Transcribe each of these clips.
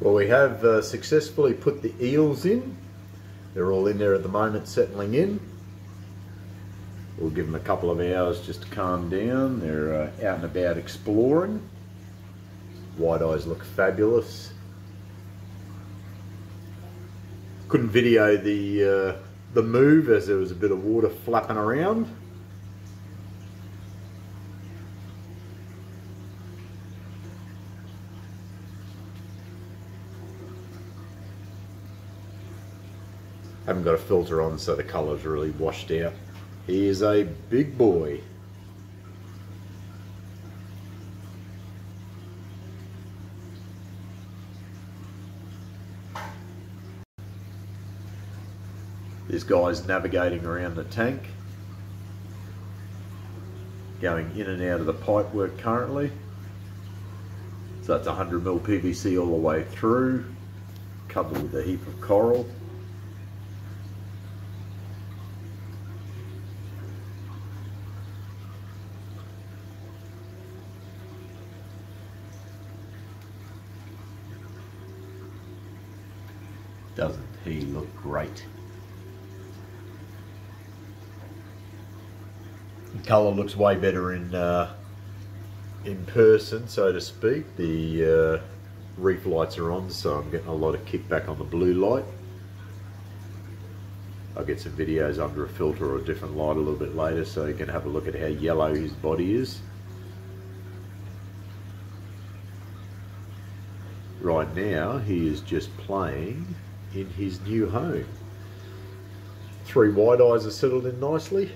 Well, we have uh, successfully put the eels in. They're all in there at the moment, settling in. We'll give them a couple of hours just to calm down. They're uh, out and about exploring. White eyes look fabulous. Couldn't video the uh, the move as there was a bit of water flapping around. Haven't got a filter on so the colour's really washed out. He is a big boy. This guy's navigating around the tank, going in and out of the pipe work currently. So that's 100mm PVC all the way through, covered with a heap of coral. Doesn't he look great? The colour looks way better in uh, in person, so to speak. The uh, reef lights are on, so I'm getting a lot of kickback on the blue light. I'll get some videos under a filter or a different light a little bit later so you can have a look at how yellow his body is. Right now he is just playing in his new home. Three white eyes are settled in nicely.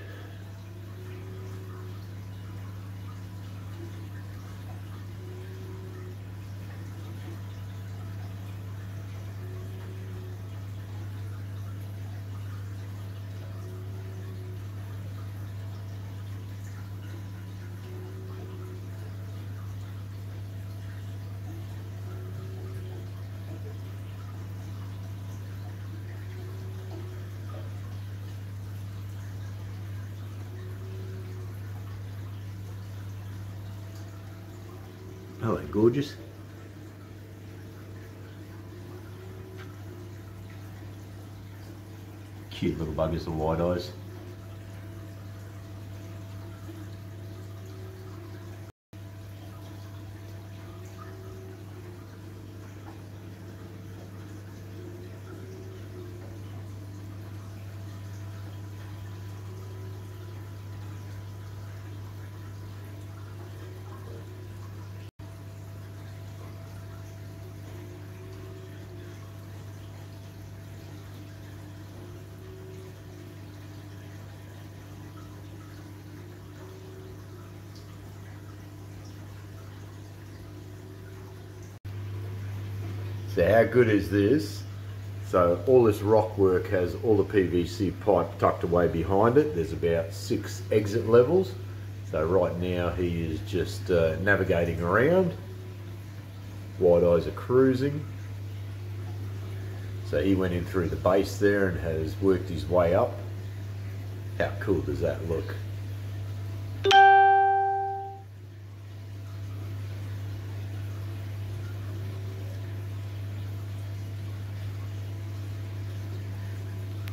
Oh, they're gorgeous. Cute little buggers, the white eyes. So how good is this? So all this rock work has all the PVC pipe tucked away behind it. There's about six exit levels. So right now he is just uh, navigating around. White eyes are cruising. So he went in through the base there and has worked his way up. How cool does that look?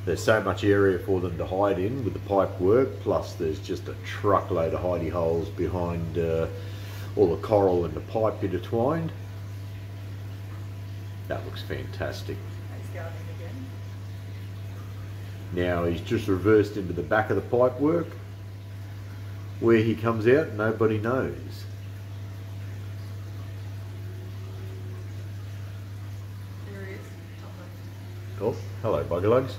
There's so much area for them to hide in with the pipe work plus there's just a truckload of hidey holes behind uh, all the coral and the pipe intertwined. That looks fantastic. Now he's just reversed into the back of the pipe work. Where he comes out nobody knows. Oh, hello, bugger lugs.